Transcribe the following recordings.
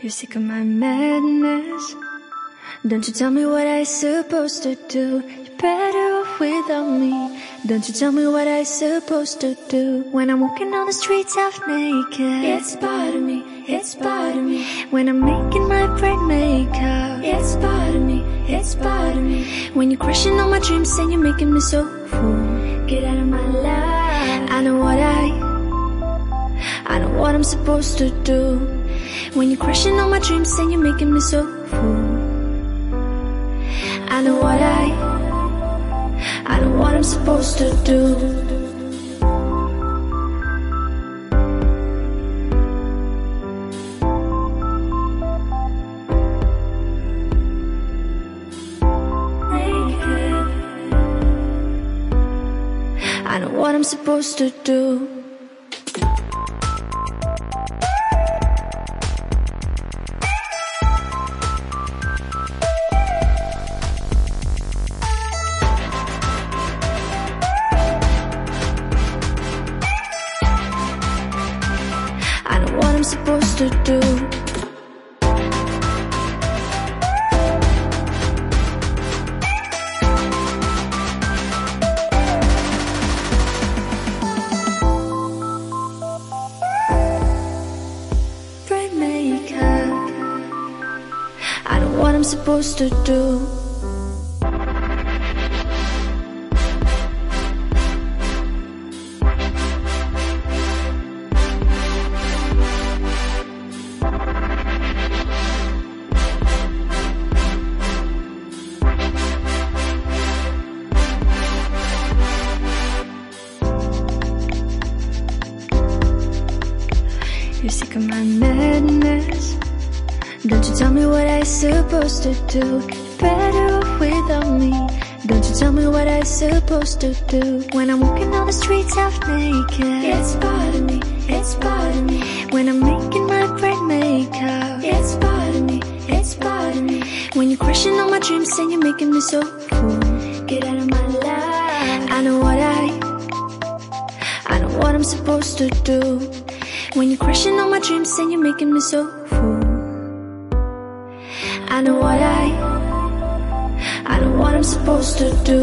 You're sick of my madness. Don't you tell me what I'm supposed to do. You're better off without me. Don't you tell me what I'm supposed to do. When I'm walking on the streets half naked. It's part of me, it's part of me. When I'm making my bright makeup. It's part of me, it's part of me. When you're crushing all my dreams and you're making me so full. Get out of my life. I know what I I know what I'm supposed to do When you're crushing all my dreams and you're making me so full. I know what I I know what I'm supposed to do. I know what I'm supposed to do supposed to do. Bright makeup I know what I'm supposed to do You're sick of my madness. Don't you tell me what I'm supposed to do? Better off without me. Don't you tell me what I'm supposed to do? When I'm walking on the streets half naked. It's part of me, it's part of me. When I'm making my bright makeup. It's part of me, it's part of me. When you're crushing all my dreams and you're making me so full Get out of my life. I know what I what I'm supposed to do. When you're crushing all my dreams and you're making me so full. I know what I I know what I'm supposed to do.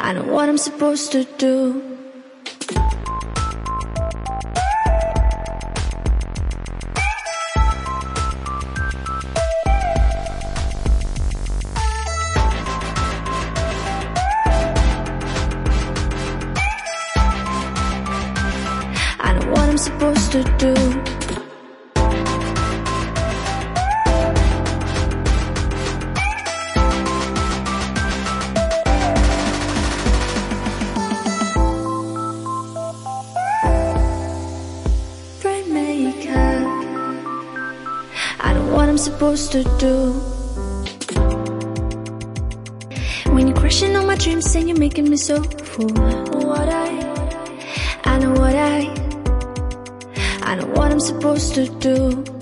I know what I'm supposed to do I'm supposed to do. Bright I don't know what I'm supposed to do. When you're crushing all my dreams and you're making me so full What I supposed to do